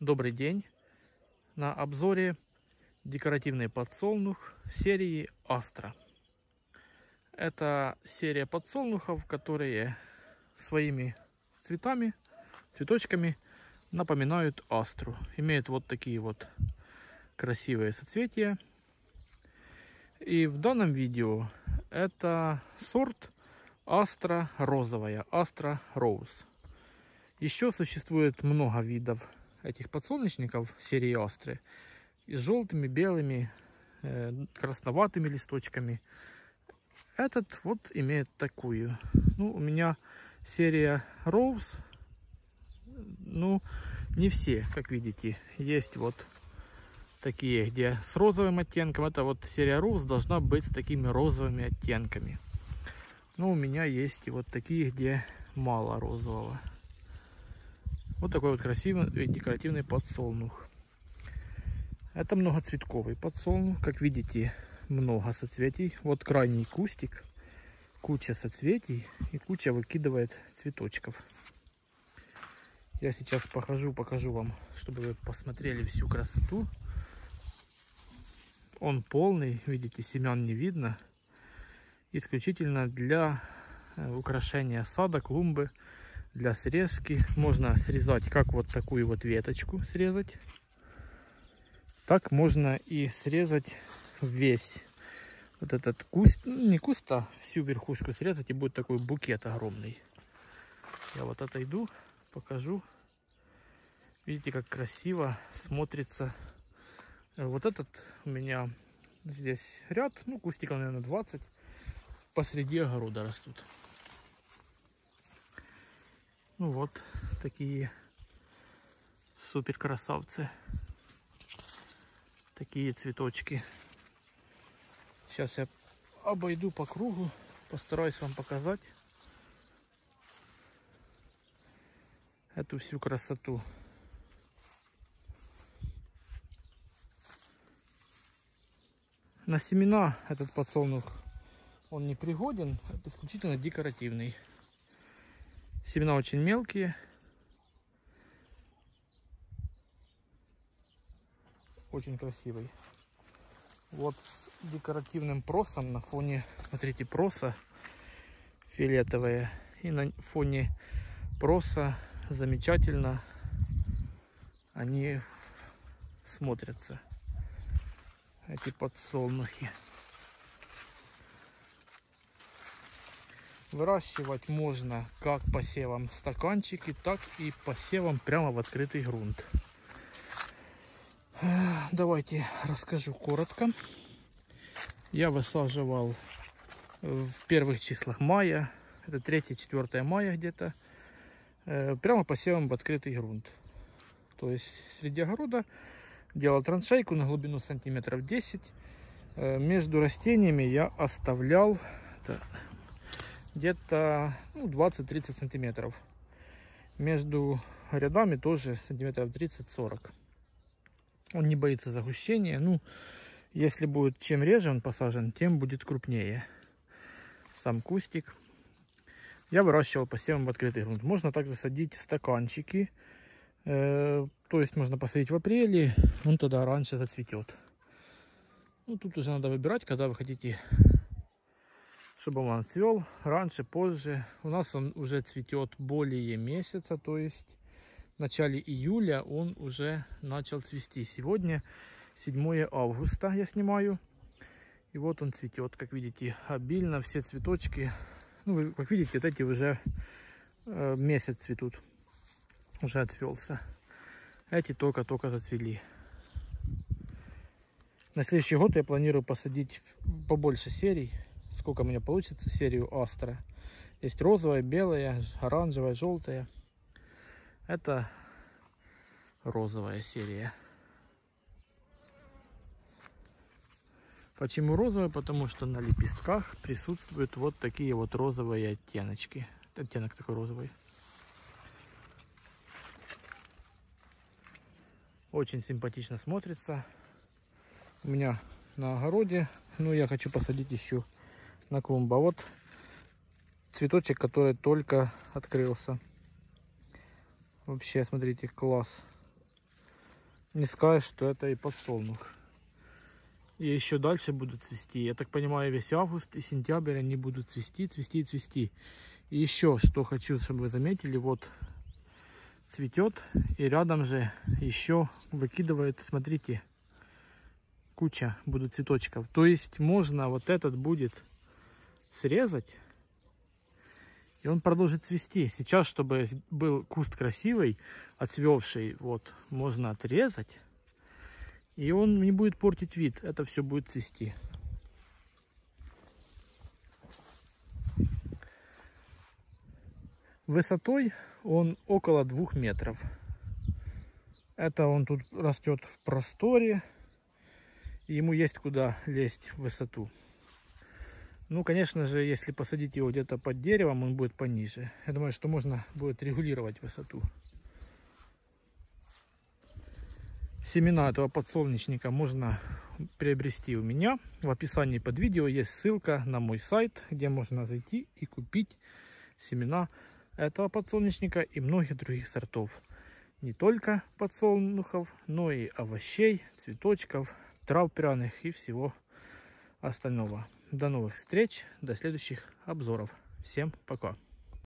Добрый день! На обзоре декоративный подсолнух серии Астра. Это серия подсолнухов, которые своими цветами, цветочками напоминают астру. Имеют вот такие вот красивые соцветия. И в данном видео это сорт Астра розовая, Астра Роуз. Еще существует много видов этих подсолнечников серии Астры. С желтыми, белыми, э, красноватыми листочками. Этот вот имеет такую. Ну, у меня серия Rose. Ну, не все, как видите. Есть вот такие, где с розовым оттенком. Это вот серия Rose должна быть с такими розовыми оттенками. Но у меня есть и вот такие, где мало розового. Вот такой вот красивый декоративный подсолнух. Это многоцветковый подсолнух. Как видите, много соцветий. Вот крайний кустик, куча соцветий и куча выкидывает цветочков. Я сейчас похожу, покажу вам, чтобы вы посмотрели всю красоту. Он полный, видите, семян не видно. Исключительно для э, украшения сада, клумбы для срезки. Можно срезать как вот такую вот веточку срезать. Так можно и срезать весь вот этот куст, ну, не куст, а всю верхушку срезать и будет такой букет огромный. Я вот отойду, покажу. Видите, как красиво смотрится. Вот этот у меня здесь ряд, ну кустиков, наверное, 20. Посреди огорода растут. Ну вот такие супер красавцы. Такие цветочки. Сейчас я обойду по кругу, постараюсь вам показать эту всю красоту. На семена этот подсолнух он не пригоден, это исключительно декоративный. Семена очень мелкие. Очень красивый. Вот с декоративным просом на фоне, смотрите, проса фиолетовые. И на фоне проса замечательно они смотрятся. Эти подсолнухи. Выращивать можно как посевом стаканчики, так и посевом прямо в открытый грунт. Давайте расскажу коротко. Я высаживал в первых числах мая, это 3-4 мая где-то, э, прямо посевом в открытый грунт. То есть среди огорода делал траншейку на глубину сантиметров 10. Э, между растениями я оставлял где-то ну, 20-30 сантиметров. Между рядами тоже сантиметров 30-40. Он не боится загущения. Ну, если будет чем реже он посажен, тем будет крупнее сам кустик. Я выращивал посевом в открытый грунт. Можно также садить в стаканчики. Э, то есть можно посадить в апреле, он тогда раньше зацветет. Ну, тут уже надо выбирать, когда вы хотите чтобы он цвел раньше, позже. У нас он уже цветет более месяца, то есть в начале июля он уже начал цвести. Сегодня 7 августа я снимаю. И вот он цветет, как видите, обильно, все цветочки. Ну, как видите, вот эти уже э, месяц цветут. Уже отцвелся. Эти только-только зацвели. На следующий год я планирую посадить побольше серий сколько у меня получится серию Астра. Есть розовая, белая, оранжевая, желтая. Это розовая серия. Почему розовая? Потому что на лепестках присутствуют вот такие вот розовые оттеночки. Оттенок такой розовый. Очень симпатично смотрится. У меня на огороде. Ну, я хочу посадить еще на клумбу. А вот цветочек, который только открылся. Вообще, смотрите, класс. не скажешь, что это и подсолнух. И еще дальше будут цвести. Я так понимаю, весь август и сентябрь они будут цвести, цвести цвести. И еще, что хочу, чтобы вы заметили, вот цветет. И рядом же еще выкидывает, смотрите, куча будут цветочков. То есть можно вот этот будет срезать. И он продолжит цвести. Сейчас, чтобы был куст красивый, отцвевший, вот, можно отрезать. И он не будет портить вид. Это все будет цвести. Высотой он около двух метров. Это он тут растет в просторе. И ему есть куда лезть в высоту. Ну, конечно же, если посадить его где-то под деревом, он будет пониже. Я думаю, что можно будет регулировать высоту. Семена этого подсолнечника можно приобрести у меня. В описании под видео есть ссылка на мой сайт, где можно зайти и купить семена этого подсолнечника и многих других сортов. Не только подсолнухов, но и овощей, цветочков, трав пряных и всего остального. До новых встреч, до следующих обзоров. Всем пока!